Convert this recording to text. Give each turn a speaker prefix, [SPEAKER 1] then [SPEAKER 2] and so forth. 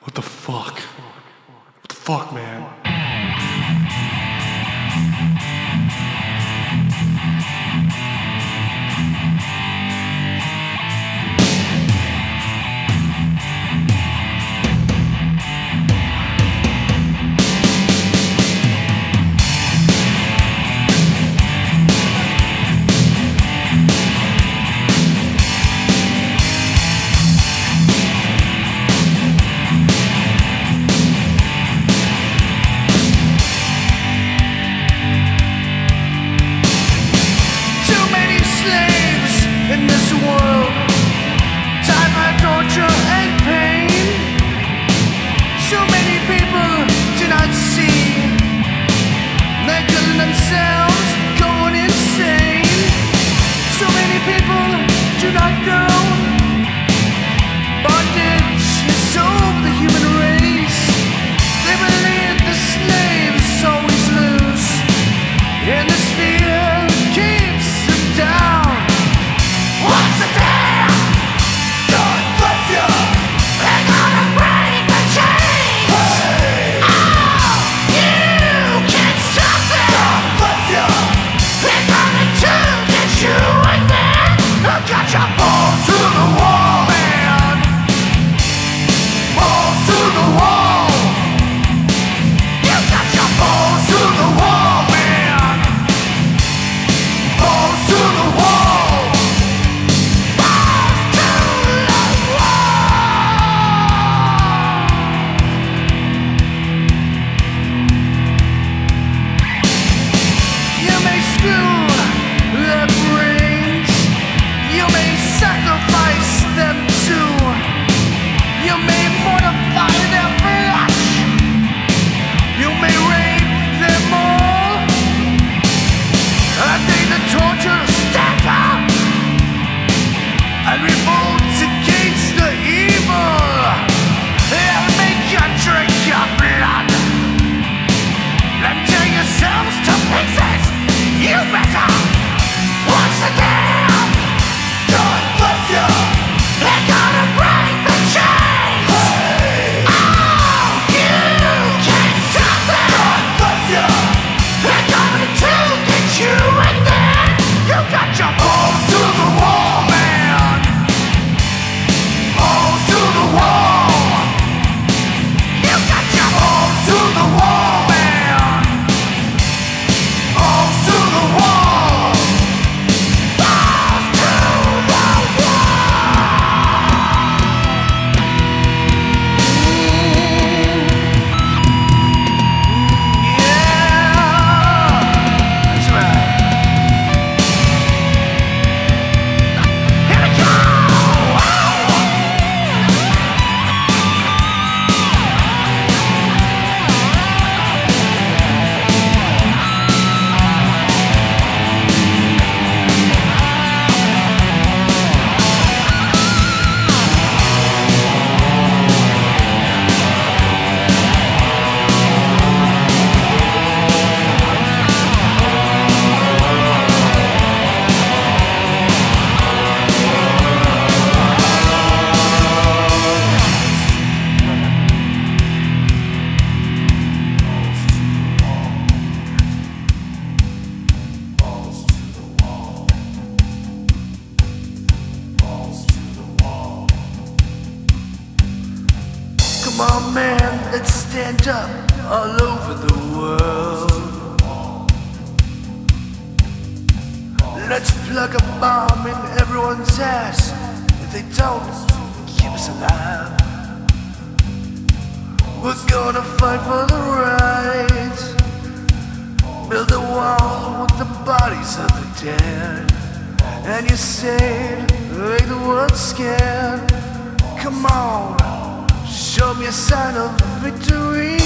[SPEAKER 1] What the fuck? What the fuck, man?
[SPEAKER 2] go. my man, let's stand up all over the world. Let's plug a bomb in everyone's ass. If they don't, keep us alive. We're gonna fight for the right. Build a wall with the bodies of the dead. And you say, make the world scared sign of victory.